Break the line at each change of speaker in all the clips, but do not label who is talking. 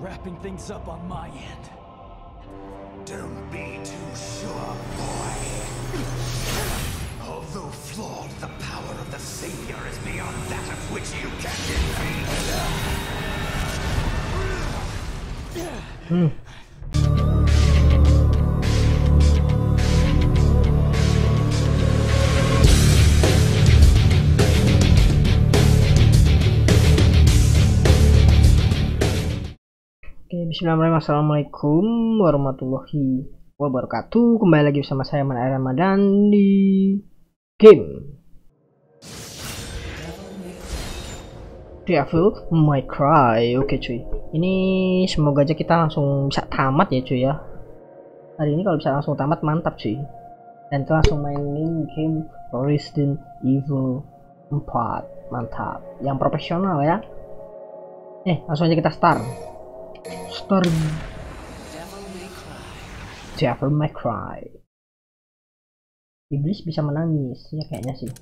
Wrapping things up on my end.
Don't be too sure, boy. Although flawed, the power of the Savior is beyond that of which you can defeat.
Hmm. Bismillahirrahmanirrahim. Assalamualaikum warahmatullahi wabarakatuh. Kembali lagi bersama saya Man Ramadan di game Devil May Cry. Oke cuy, ini semoga aja kita langsung bisa tamat ya cuy ya. Hari ini kalau bisa langsung tamat mantap cuy. Dan kita langsung mainin game Resident Evil 4 mantap. Yang profesional ya. Eh, langsung aja kita start. Start. Devil May Cry. Iblis bisa menangis, ya kayaknya sih.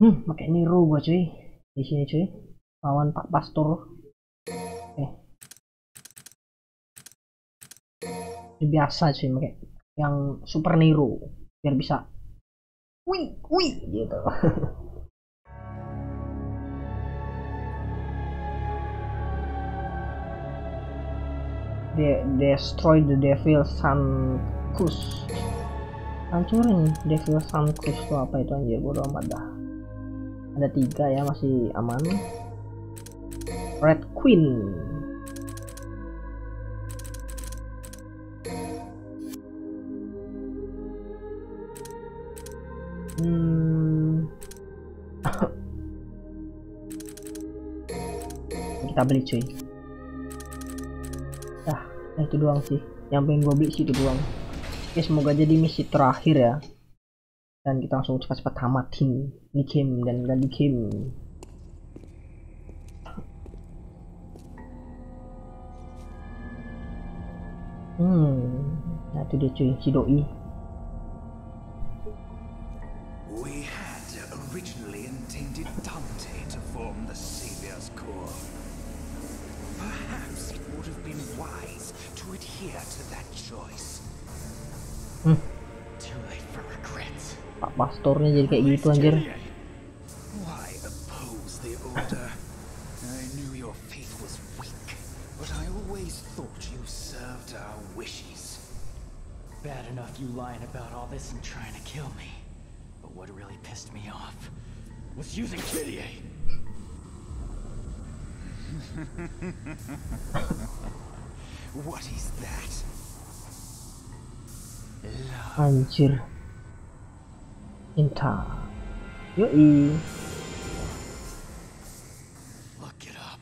Hmm, pakai Nero gua cuy. Di sini cuy. Lawan Pak Pastor. Eh. Biasa cuy pakai yang Super Nero biar bisa wih wih gitu. De destroy the devil sun kus. Hancurin devil sun kus itu apa itu anjir? Bodo amat dah. Ada tiga ya masih aman. Red queen. Hmm. kita beli cuy Nah, itu doang sih. Yang pengen gue beli sih itu doang. Oke, semoga jadi misi terakhir ya. Dan kita langsung cepat-cepat tamatin ini game dan ganti game. Hmm, nah itu dia cuy, si doi.
Originally intended Dante to form the Savior's core. Perhaps it would have been wise to adhere to that choice.
Hmm.
Too late for regrets.
Pak Pastornya jadi kayak gitu anjir.
Why oppose the order? I knew your faith was weak, but I always thought you served our wishes.
Bad enough you lying about all this and trying to kill me. But what really pissed me off was using Kitty.
What is that?
Anjir. Cinta. Yoi.
Look it up.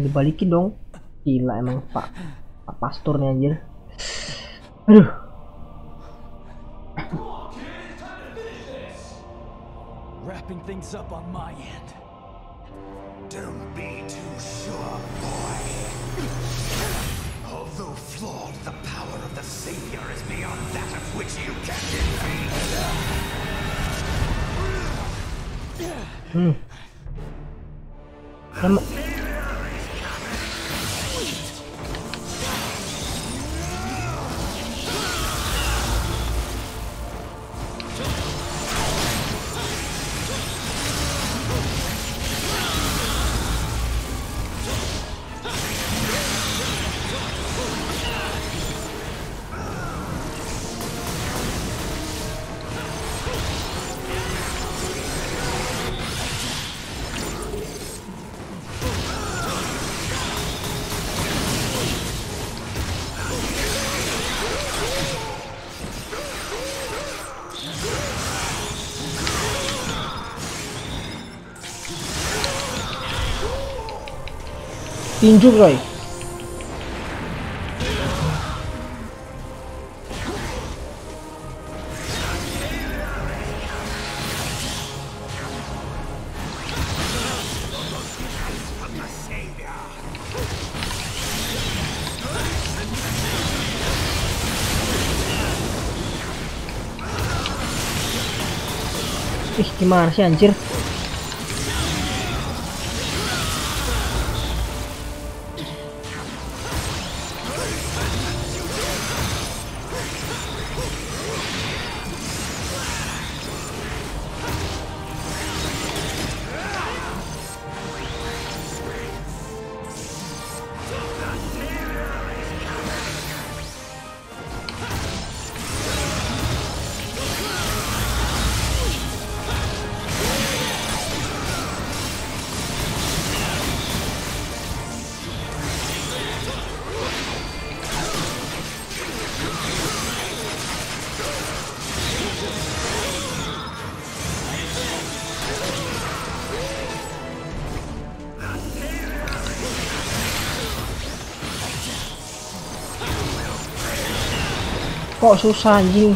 Dibalikin dong. Gila emang Pak Pak Pastor nih anjir. Aduh.
Wrapping up on my end.
Don't be too sure, boy. Although flawed, the power of the Savior is beyond that of which you can defeat.
Hmm. Em- tinju Roy. Ih, gimana sih anjir? Kok susah anjing?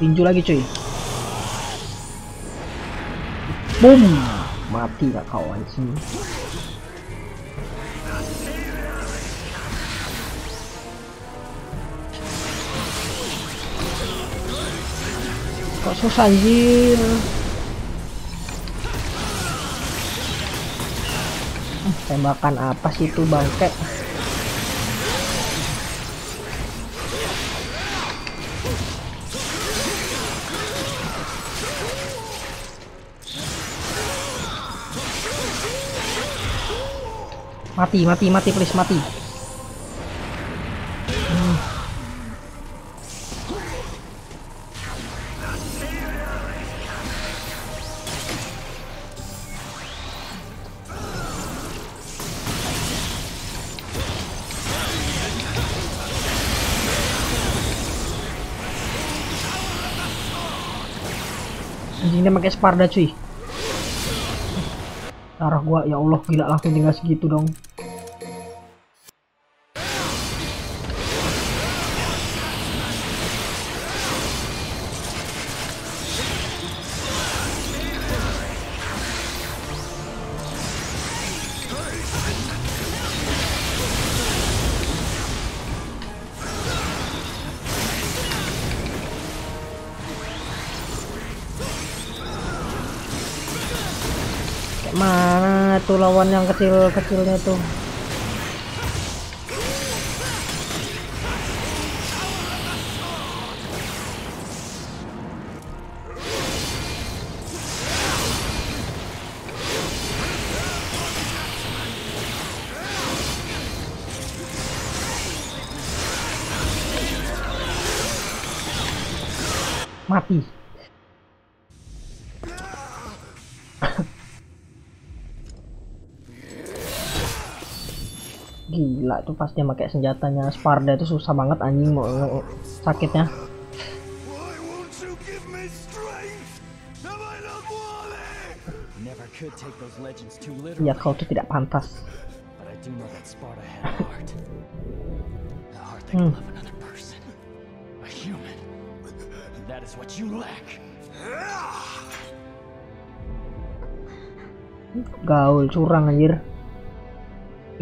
Tinju lagi cuy. Boom! Mati gak kau anjing kok susah anjir Hmm, tembakan apa sih itu bangke? Mati mati mati please mati dia pakai Sparda cuy. Darah gua ya Allah gila langsung tinggal segitu dong tuh lawan yang kecil-kecilnya tuh mati gila tuh pas dia pakai senjatanya Sparda itu susah banget anjing mau sakitnya. Ya kau tuh tidak pantas. Hmm. gaul curang anjir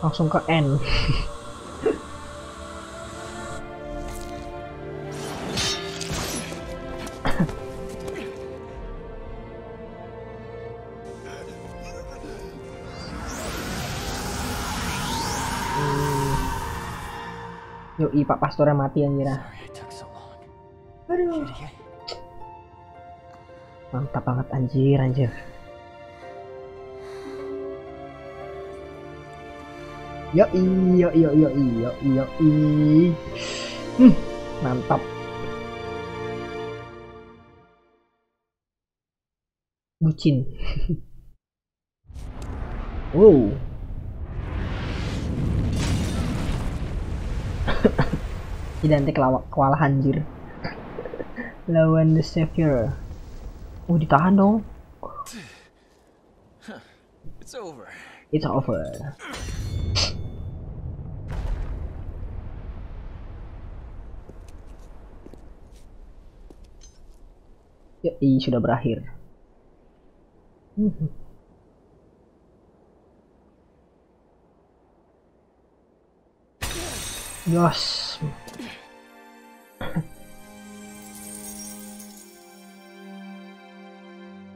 langsung ke N Yoi Pak Pastornya mati anjir ah.
So long.
Aduh. Mantap banget anjir anjir. Yoi yoi yoi yoi yoi yoi. Hmm, mantap. Wow. Identik lawa kewalahan anjir. Lawan The Savior. Oh, ditahan dong.
It's over.
It's over. Yoi, sudah berakhir. Mhm. Yos.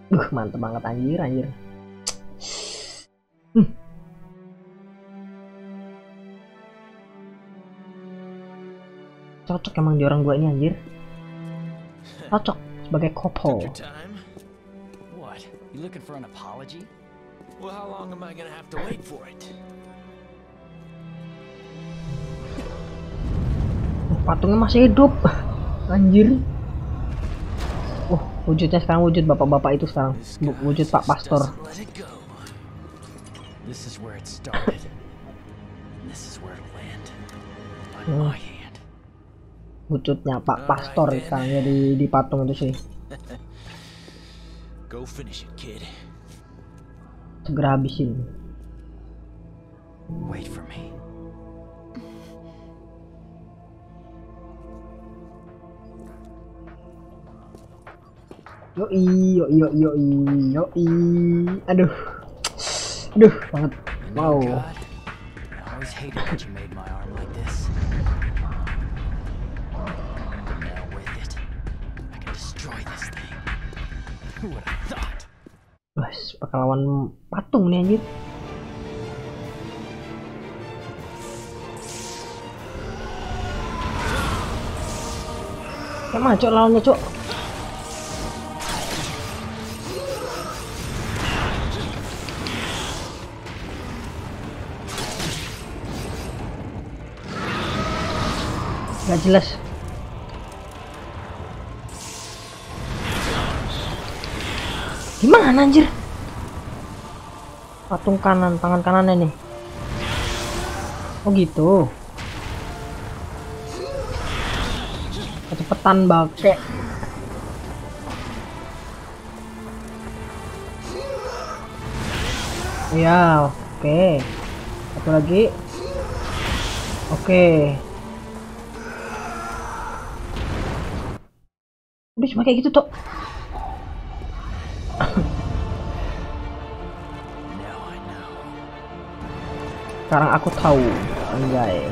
Duh, mantep banget anjir, anjir. Hmm. Cocok emang di orang dua ini anjir. Cocok sebagai couple.
Your time?
What? You looking for an apology?
Well, how long am I gonna have to wait for it?
Oh, patungnya masih hidup. Anjir. Oh, wujudnya sekarang wujud bapak-bapak itu sekarang. Wujud Pak Pastor.
This is where it started. and this is where it'll land.
Wujudnya Pak Pastor
then.
sekarang ya di, di patung itu sih.
Go finish it, kid.
Segera habisin.
Wait for me.
Yoi, yoi, yoi, yoi, yoi. Aduh. Aduh, banget. Wow.
I always hated that you made my arm like
Wes, bakal lawan patung nih anjir. Mana cok lawannya cok? Gak jelas. Gimana anjir? Patung kanan, tangan kanannya nih. Oh gitu. Kecepatan bake. Ya, oke. Satu lagi. Oke. Udah cuma kayak gitu, Tok. Sekarang aku tahu, anjay.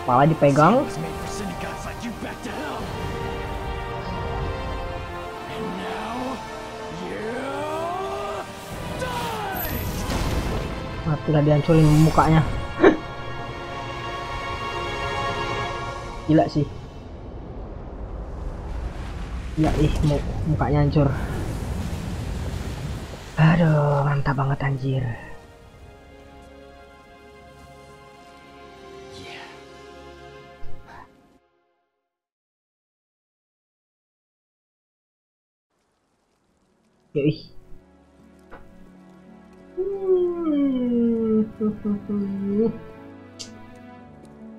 Kepala dipegang. Mati lah dihancurin mukanya. Gila sih. Ya ih mu- mukanya hancur. Aduh, mantap banget anjir.
Yeah.
Yoi. Hmm.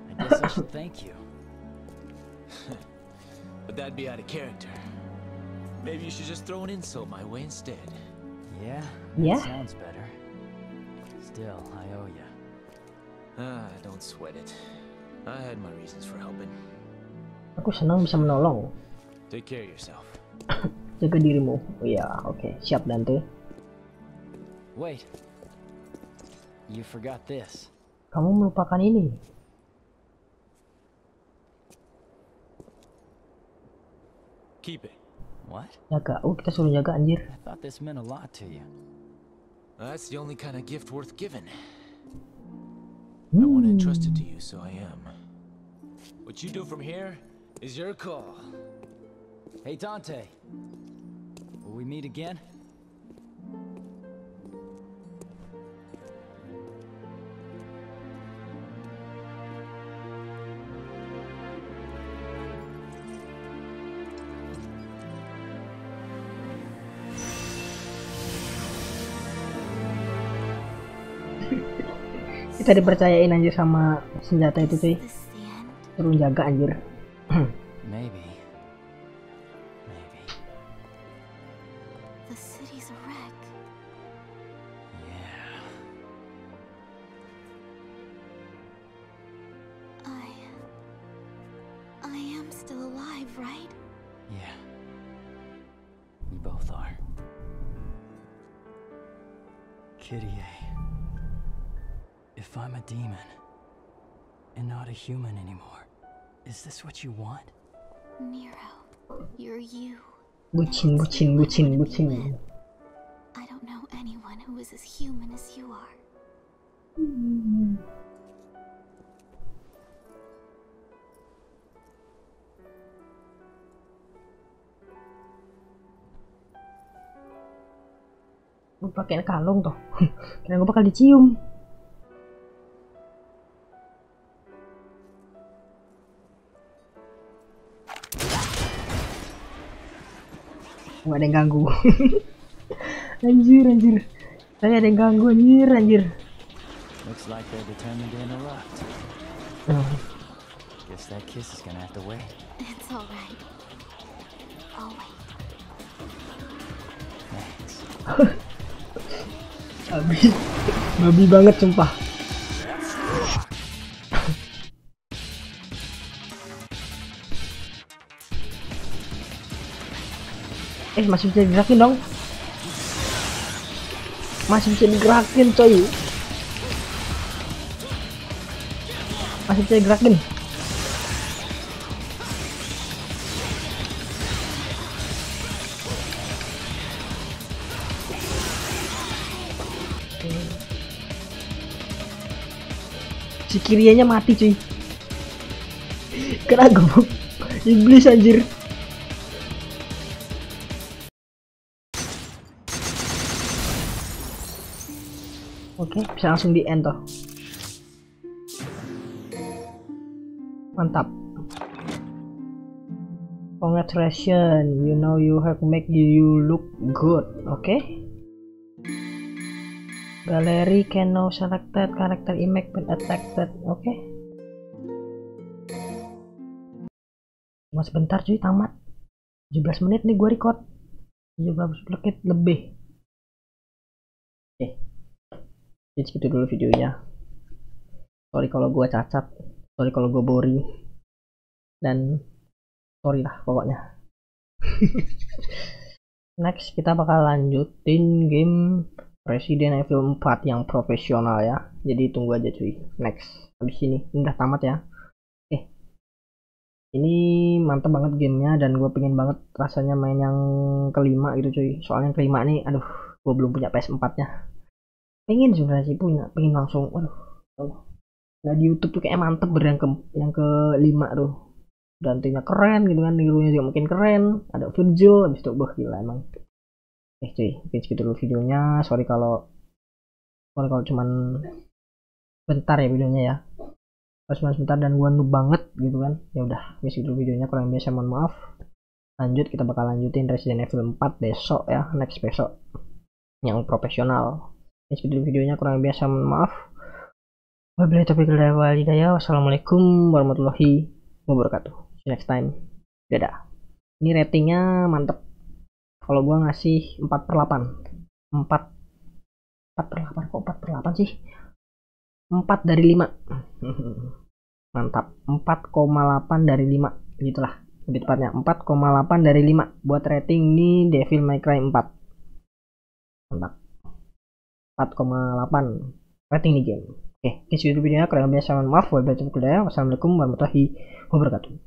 I guess I should thank you.
But that'd be out of character. Maybe you should just throw an insult my way instead.
Yeah?
Yeah?
That sounds better. Still, I owe you.
Ah, don't sweat it. I had my reasons for helping.
Aku senang bisa menolong.
Take care of yourself.
Jaga dirimu. Oh iya, oke. Siap Dante.
Wait. You forgot this.
Kamu melupakan ini.
Keep it.
What?
Jaga. Oh, kita suruh jaga anjir.
I thought this meant a lot to you.
That's the only kind of gift worth giving. Hmm. I want to entrust it to you, so I am. What you do from here is your call.
Hey, Dante. Will we meet again?
Kita dipercayain anjir sama senjata itu cuy
end?
suruh jaga anjir
Maybe. Maybe.
The city's a wreck.
Yeah.
I. I am still alive, right?
Yeah. We both are. Kitty A. If I'm a demon and not a human anymore, is this what you want?
Nero, you're you.
bucin bucin bucin bucin
I don't know anyone who is as human as you are.
gue pakai kalung tuh kira gue bakal dicium ada yang ganggu anjir anjir saya ada yang ganggu anjir anjir
Looks like they're determined to interrupt.
Oh,
Guess that kiss is gonna have to wait.
It's alright. I'll wait.
Thanks.
babi babi banget sumpah eh masih bisa digerakin dong. Masih bisa digerakin coy. Masih bisa digerakin. Si kirianya mati cuy kena gebuk iblis anjir bisa langsung di end toh mantap congratulations you know you have make you look good oke Gallery can now selected character image when attacked. Oke. Cuma sebentar cuy tamat. 17 menit nih gue record. 17 menit lebih. Oke. Jadi segitu dulu videonya. Sorry kalau gue cacat. Sorry kalau gue boring. Dan sorry lah pokoknya. Next kita bakal lanjutin game Resident Evil 4 yang profesional ya. Jadi tunggu aja cuy. Next. Habis ini. Ini udah tamat ya. Eh. Ini mantep banget gamenya dan gue pengen banget rasanya main yang kelima gitu cuy. Soalnya yang kelima nih, aduh, gue belum punya PS4 nya. Pengen sebenarnya sih punya, pengen langsung, aduh, aduh. Nah di YouTube tuh kayak mantep yang ke yang kelima tuh. Gantinya keren gitu kan, hero-nya juga makin keren. Ada Virgil, habis itu bah gila emang. Eh cuy mungkin segitu dulu videonya. Sorry kalau sorry kalau cuman bentar ya videonya ya. Pas cuma sebentar dan gua noob banget gitu kan. Ya udah segitu dulu videonya kurang biasa mohon maaf. Lanjut kita bakal lanjutin Resident Evil 4 besok ya next besok. Yang profesional ini dulu videonya kurang biasa mohon maaf. Wabillahi taufiq wal hidayah. Wassalamualaikum warahmatullahi wabarakatuh. See you next time. Dadah. Ini ratingnya mantep. Kalau gua ngasih 4 per 8 4 4 per 8 kok 4 per 8 sih? 4 dari 5 mantap. 4,8 dari 5 gitulah lebih tepatnya 4,8 dari 5 buat rating ini Devil May Cry 4 mantap 4,8 rating di game. Oke okay, segitu videonya. Kurang lebih saya mohon maaf wassalamualaikum warahmatullahi wabarakatuh